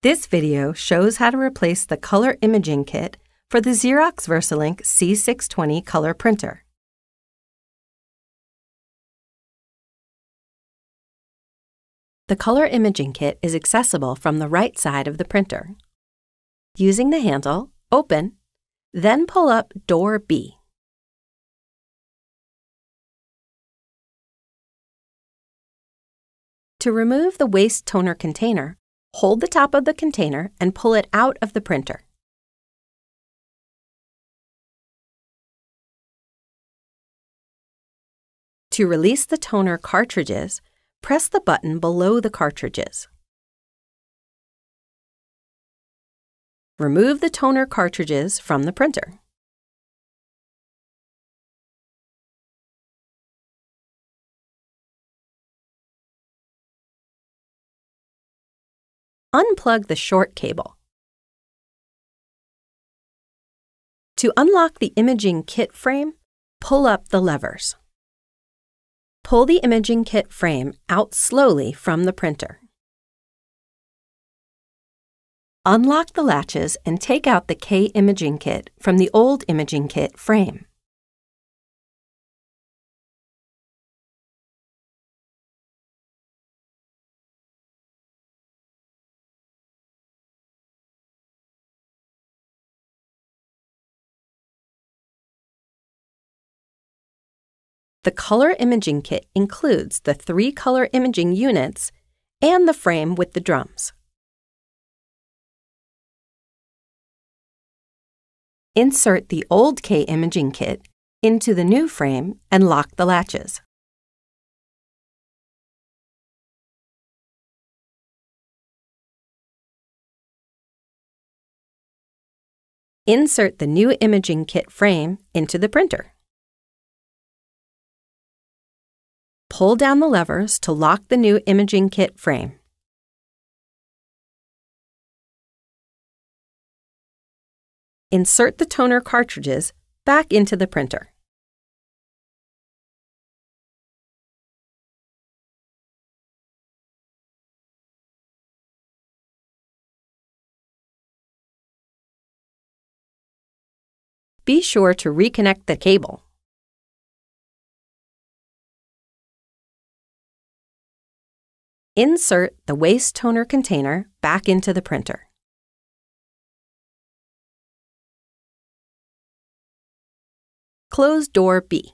This video shows how to replace the color imaging kit for the Xerox VersaLink C620 color printer. The color imaging kit is accessible from the right side of the printer. Using the handle, open, then pull up Door B. To remove the waste toner container, Hold the top of the container and pull it out of the printer. To release the toner cartridges, press the button below the cartridges. Remove the toner cartridges from the printer. Unplug the short cable. To unlock the imaging kit frame, pull up the levers. Pull the imaging kit frame out slowly from the printer. Unlock the latches and take out the K imaging kit from the old imaging kit frame. The color imaging kit includes the three color imaging units and the frame with the drums. Insert the old K imaging kit into the new frame and lock the latches. Insert the new imaging kit frame into the printer. Pull down the levers to lock the new imaging kit frame. Insert the toner cartridges back into the printer. Be sure to reconnect the cable. Insert the waste toner container back into the printer. Close door B.